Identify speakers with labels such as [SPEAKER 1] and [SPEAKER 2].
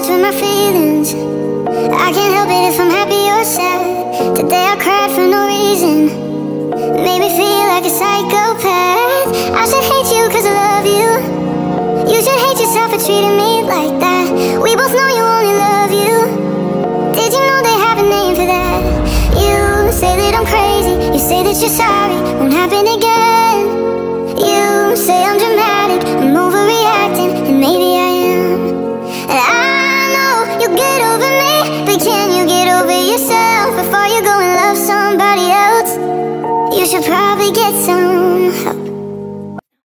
[SPEAKER 1] fights with my feelings. I can't help it if I'm happy or sad. Today I cried for no reason. Made me feel like a psychopath. I should hate you cause I love you. You should hate yourself for treating me like that. We both know you only love you. Did you know they have a name for that? You say that I'm crazy. You say that you're sorry. Won't happen can you get over yourself before you go and love somebody else? You should probably get some